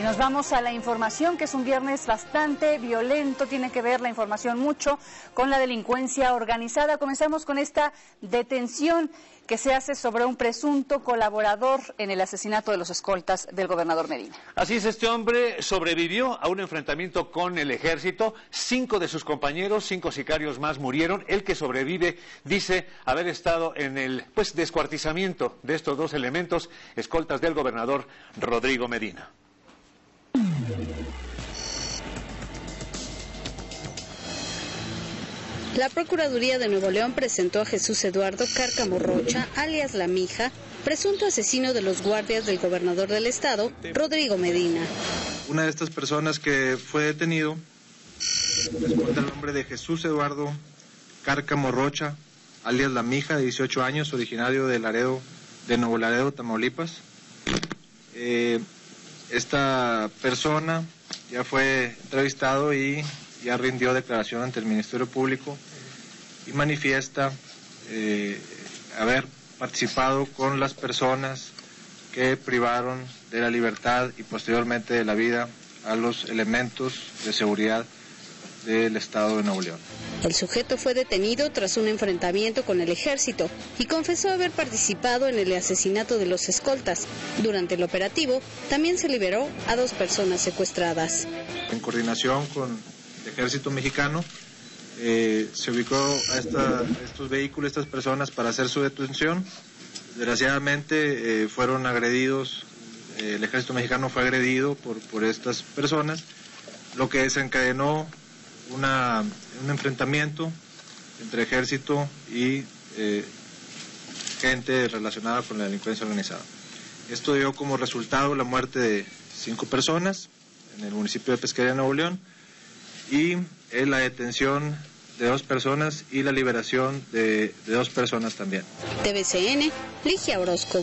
Y nos vamos a la información, que es un viernes bastante violento, tiene que ver la información mucho con la delincuencia organizada. Comenzamos con esta detención que se hace sobre un presunto colaborador en el asesinato de los escoltas del gobernador Medina. Así es, este hombre sobrevivió a un enfrentamiento con el ejército. Cinco de sus compañeros, cinco sicarios más murieron. El que sobrevive dice haber estado en el pues, descuartizamiento de estos dos elementos, escoltas del gobernador Rodrigo Medina. La Procuraduría de Nuevo León presentó a Jesús Eduardo Cárcamo Rocha, alias La Mija, presunto asesino de los guardias del gobernador del estado, Rodrigo Medina. Una de estas personas que fue detenido responde el nombre de Jesús Eduardo Cárcamo Rocha, alias La Mija, de 18 años, originario de Laredo, de Nuevo Laredo, Tamaulipas. Eh, esta persona ya fue entrevistado y ya rindió declaración ante el Ministerio Público y manifiesta eh, haber participado con las personas que privaron de la libertad y posteriormente de la vida a los elementos de seguridad del Estado de Nuevo León. El sujeto fue detenido tras un enfrentamiento con el ejército y confesó haber participado en el asesinato de los escoltas. Durante el operativo también se liberó a dos personas secuestradas. En coordinación con el ejército mexicano, eh, se ubicó a, estos vehículos, estas personas, para hacer su detención. Desgraciadamente eh, fueron agredidos, eh, el ejército mexicano fue agredido por, por estas personas, lo que desencadenó una, un enfrentamiento entre ejército y eh, gente relacionada con la delincuencia organizada. Esto dio como resultado la muerte de cinco personas en el municipio de Pesquería, Nuevo León, y la detención de dos personas y la liberación de, de dos personas también. TVCN, Ligia Orozco.